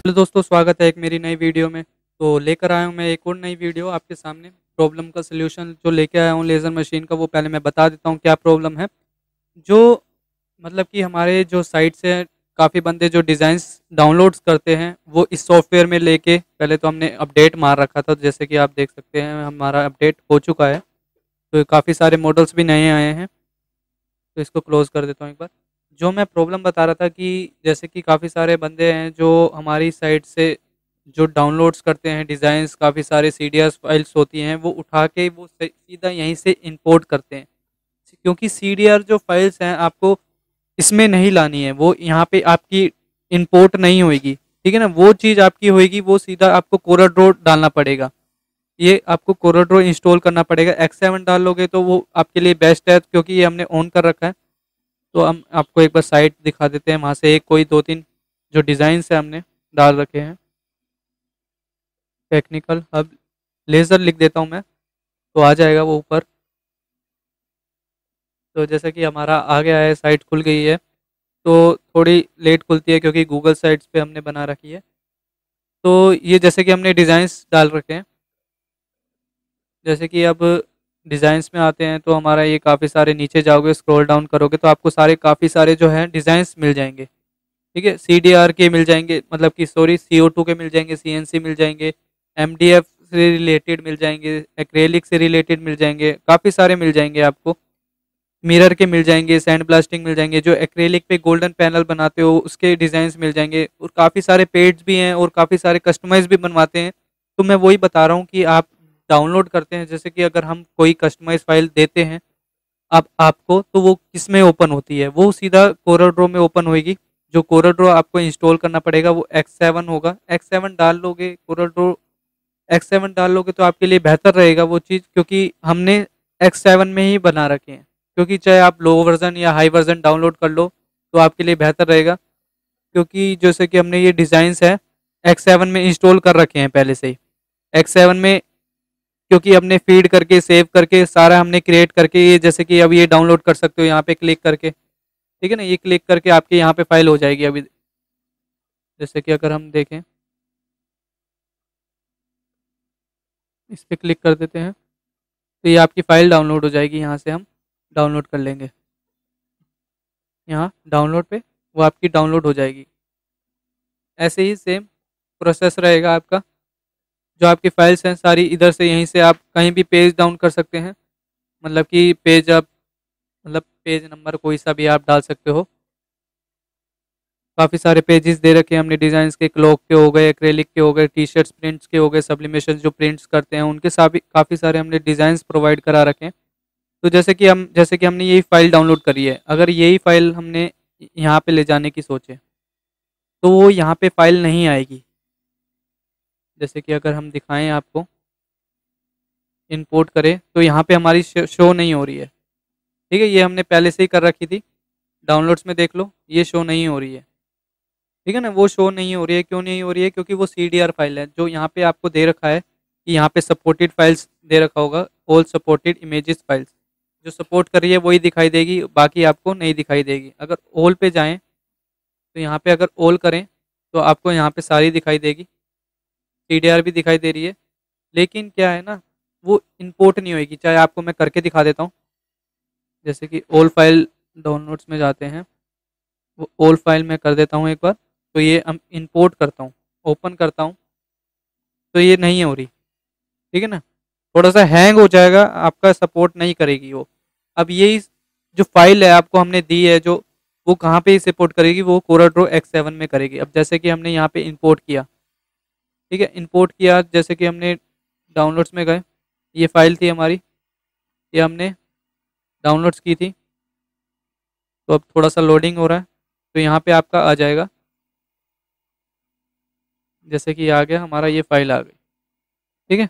Hello दोस्तों, स्वागत है एक मेरी नई वीडियो में। तो लेकर आया हूँ मैं एक और नई वीडियो आपके सामने। प्रॉब्लम का सलूशन जो लेके आया हूँ लेज़र मशीन का, वो पहले मैं बता देता हूँ क्या प्रॉब्लम है। जो मतलब कि हमारे जो साइट से काफ़ी बंदे जो डिज़ाइंस डाउनलोड्स करते हैं, वो इस सॉफ्टवेयर में लेके, पहले तो हमने अपडेट मार रखा था, जैसे कि आप देख सकते हैं, हमारा अपडेट हो चुका है। तो काफ़ी सारे मॉडल्स भी नए आए हैं। तो इसको क्लोज़ कर देता हूँ एक बार। जो मैं प्रॉब्लम बता रहा था कि जैसे कि काफ़ी सारे बंदे हैं जो हमारी साइट से जो डाउनलोड्स करते हैं डिज़ाइंस काफ़ी सारे सी फाइल्स होती हैं, वो उठा के वो सीधा यहीं से इंपोर्ट करते हैं। क्योंकि सीडीआर जो फाइल्स हैं, आपको इसमें नहीं लानी है। वो यहाँ पे आपकी इंपोर्ट नहीं होगी ठीक है ना? वो चीज़ आपकी होगी वो सीधा आपको कोराड्रो डालना पड़ेगा। ये आपको कोरोड्रो इंस्टॉल करना पड़ेगा। एक्स सेवन डाल लोगे तो वो आपके लिए बेस्ट है क्योंकि ये हमने ऑन कर रखा है। तो हम आपको एक बार साइट दिखा देते हैं। वहाँ से एक, कोई दो, तीन जो डिज़ाइंस है हमने डाल रखे हैं। टेक्निकल अब लेज़र लिख देता हूँ मैं। तो आ जाएगा वो ऊपर। तो जैसा कि हमारा आ गया है साइट खुल गई है। तो थोड़ी लेट खुलती है क्योंकि गूगल साइट्स पे हमने बना रखी है। तो ये जैसे कि हमने डिज़ाइंस डाल रखे हैं। जैसे कि अब डिज़ाइंस में आते हैं तो हमारा ये काफ़ी सारे नीचे जाओगे स्क्रॉल डाउन करोगे तो आपको सारे, काफ़ी सारे जो हैं डिज़ाइंस मिल जाएँगे। ठीक है? सी डी आर के मिल जाएँगे मतलब कि सॉरी सी ओ टू के मिल जाएँगे सी एन सी मिल जाएँगे एम डी एफ़ से रिलेटेड मिल जाएँगे एक्रेलिक से रिलेटेड मिल जाएँगे, काफ़ी सारे मिल जाएँगे आपको। मिरर के मिल जाएँगे सैंड ब्लास्टिंग मिल जाएँगे, जो एक्रेलिक पे गोल्डन पैनल बनाते हो, उसके डिज़ाइंस मिल जाएँगे, और काफ़ी सारे पेड्स भी हैं, और काफ़ी सारे कस्टमाइज भी बनवाते हैं। तो मैं वही बता रहा हूँ कि आप डाउनलोड करते हैं, जैसे कि अगर हम कोई कस्टमाइज फ़ाइल देते हैं, अब आपको तो वो किसमें ओपन होती है? वो सीधा कोराड्रो में ओपन होगी जो कोराड्रो आपको इंस्टॉल करना पड़ेगा, वो एक्स सेवन होगा। एक्स सेवन डाल लोगे कोरल ड्रो एक्स सेवन डाल लोगे तो आपके लिए बेहतर रहेगा वो चीज़, क्योंकि हमने एक्स सेवन में ही बना रखे हैं। क्योंकि चाहे आप लो वर्जन या हाई वर्जन डाउनलोड कर लो तो आपके लिए बेहतर रहेगा। क्योंकि जैसे कि हमने ये डिज़ाइंस है एक्स सेवन में इंस्टॉल कर रखे हैं पहले से ही। एक्स सेवन में क्योंकि हमने फ़ीड करके सेव करके, सारा हमने क्रिएट करके, ये जैसे कि अब ये डाउनलोड कर सकते हो यहाँ पे क्लिक करके। ठीक है ना? ये क्लिक करके आपके यहाँ पे फ़ाइल हो जाएगी अभी। जैसे कि अगर हम देखें, इस पर क्लिक कर देते हैं तो ये आपकी फ़ाइल डाउनलोड हो जाएगी यहाँ से हम डाउनलोड कर लेंगे। यहाँ डाउनलोड पे वो आपकी डाउनलोड हो जाएगी। ऐसे ही सेम प्रोसेस रहेगा आपका। जो आपकी फाइल्स हैं, सारी इधर से यहीं से आप कहीं भी पेज डाउन कर सकते हैं। मतलब कि पेज आप मतलब पेज नंबर कोई सा भी आप डाल सकते हो। काफ़ी सारे पेजेस दे रखे हैं हमने डिज़ाइंस के क्लॉक के हो गए एक्रेलिक के हो गए टी शर्ट्स प्रिंट्स के हो गए सब्लिमेशन जो प्रिंट्स करते हैं, उनके साथ काफ़ी सारे हमने डिज़ाइंस प्रोवाइड करा रखे हैं। तो जैसे कि हम, जैसे कि हमने यही फ़ाइल डाउनलोड करी है, अगर यही फ़ाइल हमने यहाँ पे ले जाने की सोचे तो वो यहाँ पे फ़ाइल नहीं आएगी। जैसे कि अगर हम दिखाएँ आपको इंपोर्ट करें तो यहाँ पे हमारी शो नहीं हो रही है। ठीक है, ये हमने पहले से ही कर रखी थी। डाउनलोड्स में देख लो, ये शो नहीं हो रही है। ठीक है ना, वो शो नहीं हो रही है। क्यों नहीं हो रही है? क्योंकि वो सीडीआर फ़ाइल है, जो यहाँ पे आपको दे रखा है कि यहाँ पे सपोर्टेड फाइल्स दे रखा होगा ऑल सपोर्टेड इमेजेस फाइल्स जो सपोर्ट कर रही है, वही दिखाई देगी, बाकी आपको नहीं दिखाई देगी। अगर ऑल पे जाएँ तो यहाँ पे अगर ऑल करें तो आपको यहाँ पे सारी दिखाई देगी। टी भी दिखाई दे रही है। लेकिन क्या है ना, वो इंपोर्ट नहीं होगी चाहे आपको मैं करके दिखा देता हूँ। जैसे कि ओल फ़ाइल डाउनलोड्स में जाते हैं। वो ओल फ़ाइल में कर देता हूँ एक बार। तो ये हम इंपोर्ट करता हूँ ओपन करता हूँ। तो ये नहीं हो रही। ठीक है ना? थोड़ा सा हैंग हो जाएगा, आपका सपोर्ट नहीं करेगी वो। अब यही जो फ़ाइल है, आपको हमने दी है, जो वो कहाँ पे सपोर्ट करेगी, वो कोराड्रो एक्स सेवन में करेगी। अब जैसे कि हमने यहाँ पे इंपोर्ट किया। ठीक है इंपोर्ट किया, जैसे कि हमने डाउनलोड्स में गए, ये फ़ाइल थी हमारी, ये हमने डाउनलोड्स की थी। तो अब थोड़ा सा लोडिंग हो रहा है तो यहाँ पे आपका आ जाएगा। जैसे कि आ गया, हमारा ये फ़ाइल आ गई। ठीक है,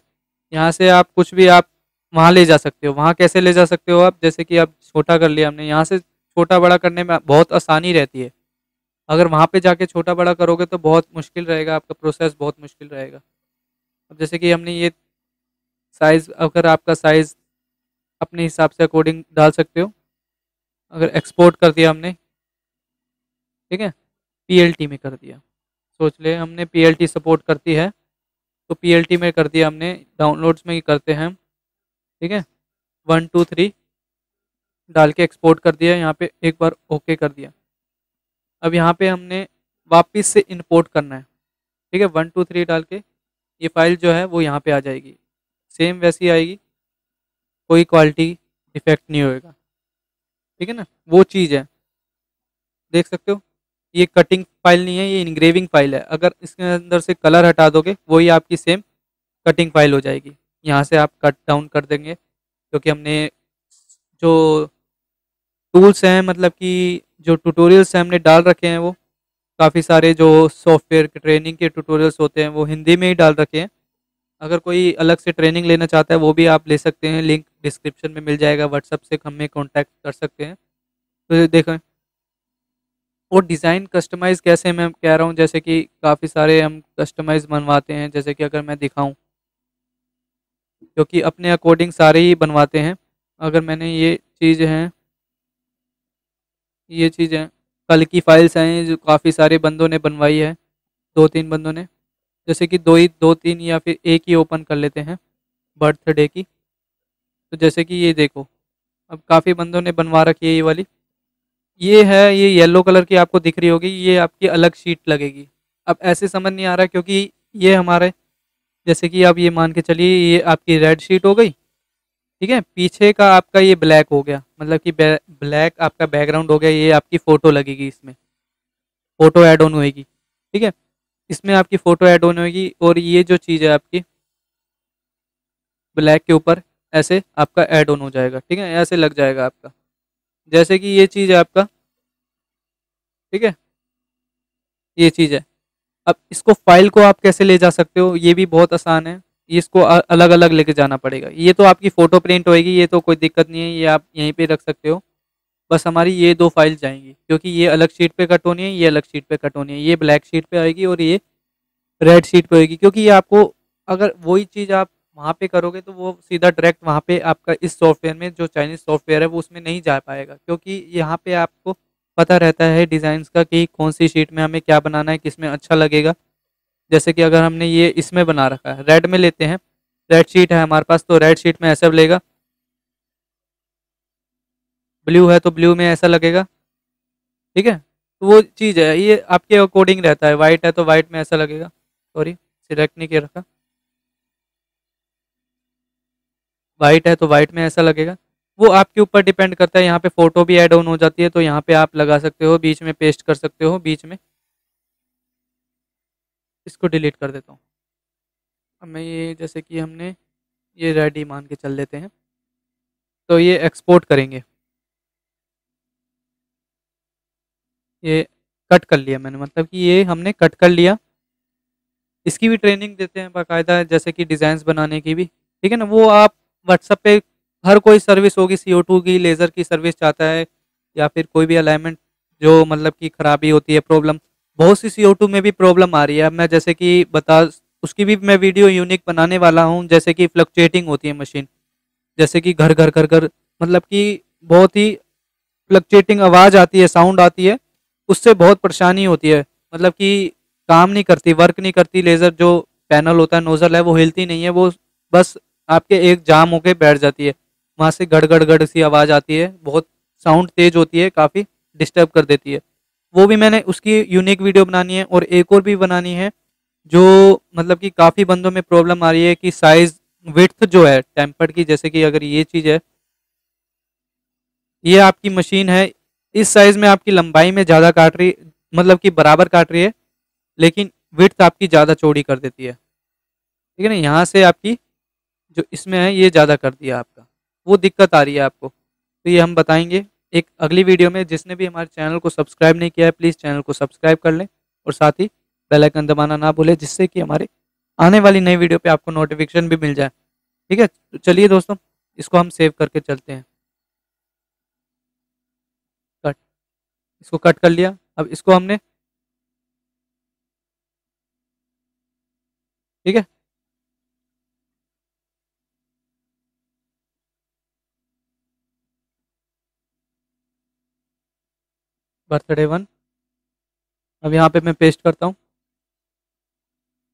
यहाँ से आप कुछ भी आप वहाँ ले जा सकते हो। वहाँ कैसे ले जा सकते हो आप? जैसे कि आप छोटा कर लिया हमने, यहाँ से छोटा बड़ा करने में बहुत आसानी रहती है। अगर वहाँ पे जाके छोटा बड़ा करोगे तो बहुत मुश्किल रहेगा, आपका प्रोसेस बहुत मुश्किल रहेगा। अब जैसे कि हमने ये साइज़ अगर आपका साइज़ अपने हिसाब से अकॉर्डिंग डाल सकते हो। अगर एक्सपोर्ट कर दिया हमने, ठीक है? पीएलटी में कर दिया। सोच ले, हमने पीएलटी सपोर्ट करती है तो पीएलटी में कर दिया हमने डाउनलोड्स में ही करते हैं ठीक है? वन टू थ्री डाल के एक्सपोर्ट कर दिया, यहाँ पे एक बार ओके कर दिया। अब यहाँ पे हमने वापस से इंपोर्ट करना है। ठीक है? वन टू थ्री डाल के ये फ़ाइल जो है वो यहाँ पे आ जाएगी। सेम वैसी आएगी। कोई क्वालिटी इफ़ेक्ट नहीं होएगा। ठीक है ना? वो चीज़ है। देख सकते हो? ये कटिंग फ़ाइल नहीं है, ये इनग्रेविंग फ़ाइल है। अगर इसके अंदर से कलर हटा दोगे, वही आपकी सेम कटिंग फ़ाइल हो जाएगी। यहाँ से आप कट डाउन कर देंगे, क्योंकि हमने जो टूल्स हैं मतलब कि जो ट्यूटोरियल्स हमने डाल रखे हैं वो, काफ़ी सारे जो सॉफ्टवेयर के ट्रेनिंग के ट्यूटोरियल्स होते हैं, वो हिंदी में ही डाल रखे हैं। अगर कोई अलग से ट्रेनिंग लेना चाहता है, वो भी आप ले सकते हैं लिंक डिस्क्रिप्शन में मिल जाएगा व्हाट्सअप से हमें कांटेक्ट कर सकते हैं। तो देखें और डिज़ाइन कस्टमाइज़ कैसे मैं कह रहा हूँ, जैसे कि काफ़ी सारे हम कस्टमाइज़ बनवाते हैं, जैसे कि अगर मैं दिखाऊँ। क्योंकि अपने अकॉर्डिंग सारे ही बनवाते हैं। अगर मैंने ये चीज़ हैं ये चीज़ें कल की फाइल्स हैं, जो काफ़ी सारे बंदों ने बनवाई है, दो तीन बंदों ने। जैसे कि दो ही, दो तीन या फिर एक ही ओपन कर लेते हैं बर्थडे की। तो जैसे कि ये देखो, अब काफ़ी बंदों ने बनवा रखी है ये वाली। ये है, ये येलो कलर की आपको दिख रही होगी, ये आपकी अलग शीट लगेगी। अब ऐसे समझ नहीं आ रहा, क्योंकि ये हमारे, जैसे कि आप ये मान के चलिए, ये आपकी रेड शीट हो गई। ठीक है? पीछे का आपका ये ब्लैक हो गया। मतलब कि ब्लैक आपका बैकग्राउंड हो गया, ये आपकी फ़ोटो लगेगी इसमें। फ़ोटो ऐड ऑन होएगी। ठीक है? इसमें आपकी फ़ोटो ऐड ऑन होएगी और ये जो चीज़ है आपकी ब्लैक के ऊपर, ऐसे आपका ऐड ऑन हो जाएगा। ठीक है? ऐसे लग जाएगा आपका। जैसे कि ये चीज़ है आपका। ठीक है? ये चीज़ है। अब इसको फ़ाइल को आप कैसे ले जा सकते हो? ये भी बहुत आसान है। इसको अलग अलग लेके जाना पड़ेगा। ये तो आपकी फ़ोटो प्रिंट होएगी, ये तो कोई दिक्कत नहीं है, ये आप यहीं पे रख सकते हो। बस हमारी ये दो फ़ाइल जाएँगी, क्योंकि ये अलग शीट पे कट होनी है, ये अलग शीट पे कट होनी है, ये ब्लैक शीट पे आएगी और ये रेड शीट पे होगी क्योंकि ये आपको अगर वही चीज़ आप वहाँ पे करोगे तो वो सीधा डायरेक्ट वहाँ पे आपका इस सॉफ्टवेयर में, जो चाइनीज़ सॉफ्टवेयर है, वो उसमें नहीं जा पाएगा, क्योंकि यहाँ पे आपको पता रहता है डिज़ाइंस का कि कौन सी शीट में हमें क्या बनाना है, किसमें अच्छा लगेगा। जैसे कि अगर हमने ये इसमें बना रखा है रेड में लेते हैं। रेड शीट है हमारे पास तो रेड शीट में ऐसा लगेगा ब्लू है तो ब्लू में ऐसा लगेगा। ठीक है? तो वो चीज़ है, ये आपके अकॉर्डिंग रहता है। वाइट है तो वाइट में ऐसा लगेगा। सॉरी सिलेक्ट नहीं किया रखा। वाइट है तो वाइट में ऐसा लगेगा। वो आपके ऊपर डिपेंड करता है। यहाँ पे फ़ोटो भी एड ऑन हो जाती है तो यहाँ पे आप लगा सकते हो, बीच में पेस्ट कर सकते हो, बीच में। इसको डिलीट कर देता हूँ। अब मैं ये, जैसे कि हमने ये रेडी मान के चल लेते हैं। तो ये एक्सपोर्ट करेंगे। ये कट कर लिया मैंने मतलब कि ये हमने कट कर लिया। इसकी भी ट्रेनिंग देते हैं बाकायदा, जैसे कि डिज़ाइंस बनाने की भी। ठीक है ना? वो आप व्हाट्सएप पे हर कोई सर्विस होगी सी की लेज़र की सर्विस चाहता है, या फिर कोई भी अलाइनमेंट जो मतलब कि ख़राबी होती है प्रॉब्लम बहुत सी सी में भी प्रॉब्लम आ रही है। मैं जैसे कि बता, उसकी भी मैं वीडियो यूनिक बनाने वाला हूँ, जैसे कि फ्लक्चुएटिंग होती है मशीन जैसे कि घर घर घर घर मतलब कि बहुत ही फ्लक्चुएटिंग आवाज़ आती है साउंड आती है, उससे बहुत परेशानी होती है। मतलब कि काम नहीं करती वर्क नहीं करती लेज़र जो पैनल होता है नोज़ल है, वो हिलती नहीं है, वो बस आपके एक जाम होके बैठ जाती है। वहाँ से गड़ गड़ गड़ सी आवाज़ आती है, बहुत साउंड तेज होती है, काफ़ी डिस्टर्ब कर देती है। वो भी मैंने उसकी यूनिक वीडियो बनानी है और एक और भी बनानी है, जो मतलब कि काफ़ी बंदों में प्रॉब्लम आ रही है कि साइज़ विथ जो है टेम्पर्ड की, जैसे कि अगर ये चीज़ है, ये आपकी मशीन है, इस साइज़ में आपकी लंबाई में ज़्यादा काट रही मतलब कि बराबर काट रही है, लेकिन विथ आपकी ज़्यादा चौड़ी कर देती है। ठीक है ना? यहाँ से आपकी जो इसमें है, ये ज़्यादा कर दिया आपका। वो दिक्कत आ रही है आपको। तो ये हम बताएँगे। एक अगली वीडियो में जिसने भी हमारे चैनल को सब्सक्राइब नहीं किया है प्लीज़ चैनल को सब्सक्राइब कर लें और साथ ही बेल आइकन दबाना ना भूलें, जिससे कि हमारे आने वाली नई वीडियो पे आपको नोटिफिकेशन भी मिल जाए। ठीक है? तो चलिए दोस्तों, इसको हम सेव करके चलते हैं। कट इसको कट कर लिया। अब इसको हमने, ठीक है? Birthday one. अब यहाँ पे मैं पेस्ट करता हूँ।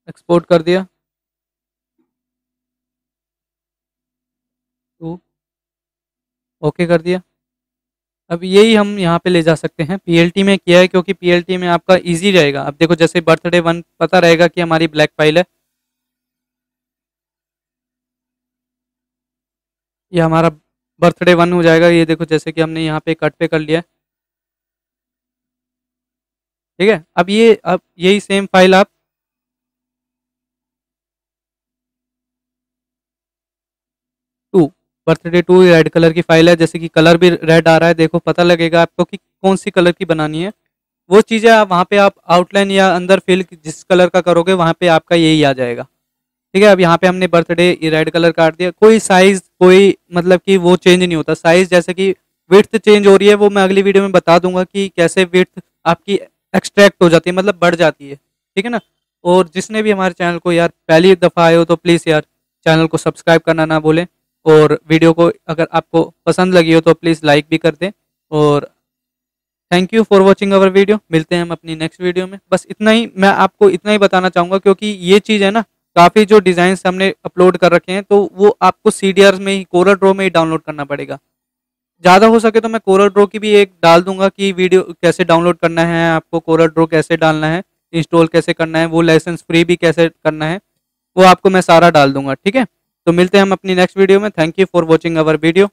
एक्सपोर्ट कर दिया। टू ओके कर दिया। अब यही हम यहाँ पे ले जा सकते हैं। पीएलटी में किया है क्योंकि पीएलटी में आपका इजी रहेगा। अब देखो जैसे बर्थडे वन पता रहेगा कि हमारी ब्लैक फ़ाइल है। ये हमारा बर्थडे वन हो जाएगा। ये देखो जैसे कि हमने यहाँ पे कट पे कर लिया है। ठीक है? अब ये, अब यही सेम फ़ाइल आप two birthday two red colour की फ़ाइल है, जैसे कि कलर भी रेड आ रहा है, देखो पता लगेगा आपको कि कौन सी कलर की बनानी है। वो चीज़ें आप, वहाँ पे आप आउटलाइन या अंदर फिल जिस कलर का करोगे, वहाँ पे आपका यही आ जाएगा। ठीक है? अब यहाँ पे हमने बर्थडे रेड कलर काट दिया। कोई साइज़ कोई मतलब कि वो चेंज नहीं होता। साइज़ जैसे कि विथ चेंज हो रही है, वो मैं अगली वीडियो में बता दूँगा कि कैसे विथ आपकी एक्सट्रैक्ट हो जाती है मतलब बढ़ जाती है, ठीक है ना? और जिसने भी हमारे चैनल को यार पहली दफ़ा आए हो तो प्लीज़ यार चैनल को सब्सक्राइब करना ना बोलें और वीडियो को अगर आपको पसंद लगी हो तो प्लीज़ लाइक भी कर दें और thank you for watching our video मिलते हैं हम अपनी नेक्स्ट वीडियो में। बस इतना ही मैं आपको इतना ही बताना चाहूँगा क्योंकि ये चीज़ है ना, काफ़ी जो डिज़ाइन हमने अपलोड कर रखे हैं तो वो आपको सीडीआर में ही कोरल ड्रो में ही डाउनलोड करना पड़ेगा। ज़्यादा हो सके तो मैं कोरल ड्रो की भी एक डाल दूँगा कि वीडियो कैसे डाउनलोड करना है, आपको कोरल ड्रो कैसे डालना है इंस्टॉल कैसे करना है, वो लाइसेंस फ्री भी कैसे करना है, वो आपको मैं सारा डाल दूँगा, ठीक है? तो मिलते हैं हम अपनी नेक्स्ट वीडियो में। Thank you for watching our video